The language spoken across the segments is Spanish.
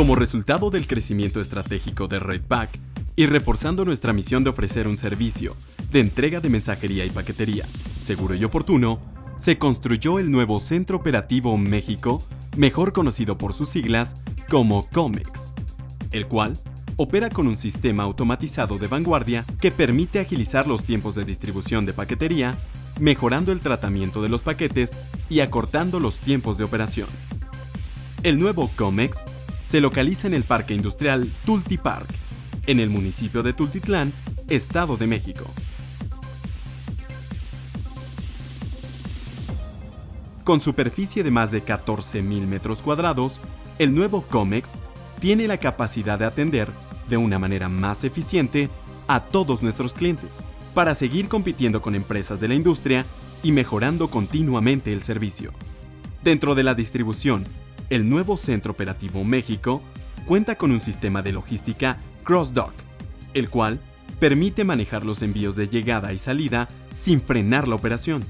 Como resultado del crecimiento estratégico de Redpack y reforzando nuestra misión de ofrecer un servicio de entrega de mensajería y paquetería seguro y oportuno, se construyó el nuevo Centro Operativo México, mejor conocido por sus siglas como COMEX, el cual opera con un sistema automatizado de vanguardia que permite agilizar los tiempos de distribución de paquetería, mejorando el tratamiento de los paquetes y acortando los tiempos de operación. El nuevo COMEX se localiza en el Parque Industrial Tulti Park, en el municipio de Tultitlán, Estado de México. Con superficie de más de 14.000 metros cuadrados, el nuevo COMEX tiene la capacidad de atender de una manera más eficiente a todos nuestros clientes, para seguir compitiendo con empresas de la industria y mejorando continuamente el servicio. Dentro de la distribución, el nuevo Centro Operativo México cuenta con un sistema de logística CrossDock, el cual permite manejar los envíos de llegada y salida sin frenar la operación.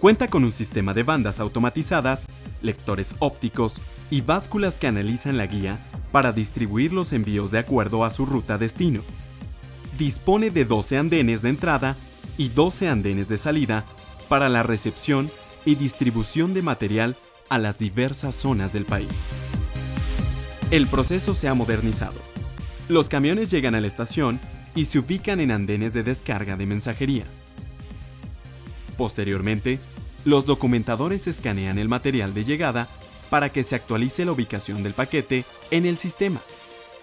Cuenta con un sistema de bandas automatizadas, lectores ópticos y básculas que analizan la guía para distribuir los envíos de acuerdo a su ruta destino. Dispone de 12 andenes de entrada y 12 andenes de salida para la recepción y distribución de material a las diversas zonas del país. El proceso se ha modernizado. Los camiones llegan a la estación y se ubican en andenes de descarga de mensajería. Posteriormente, los documentadores escanean el material de llegada para que se actualice la ubicación del paquete en el sistema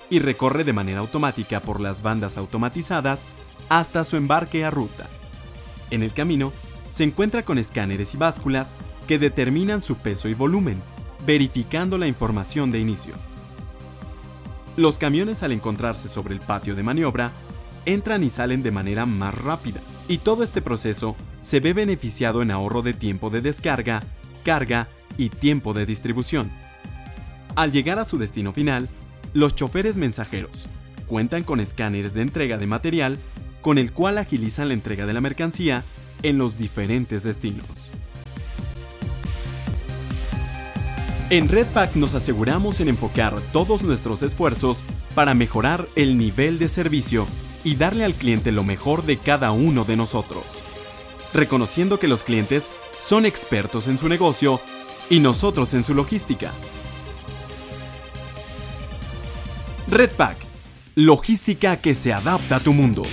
y recorre de manera automática por las bandas automatizadas hasta su embarque a ruta. En el camino, se encuentra con escáneres y básculas que determinan su peso y volumen, verificando la información de inicio. Los camiones al encontrarse sobre el patio de maniobra, entran y salen de manera más rápida, y todo este proceso se ve beneficiado en ahorro de tiempo de descarga, carga y tiempo de distribución. Al llegar a su destino final, los choferes mensajeros cuentan con escáneres de entrega de material con el cual agilizan la entrega de la mercancía en los diferentes destinos. En Redpack nos aseguramos en enfocar todos nuestros esfuerzos para mejorar el nivel de servicio y darle al cliente lo mejor de cada uno de nosotros, reconociendo que los clientes son expertos en su negocio y nosotros en su logística. Redpack, logística que se adapta a tu mundo.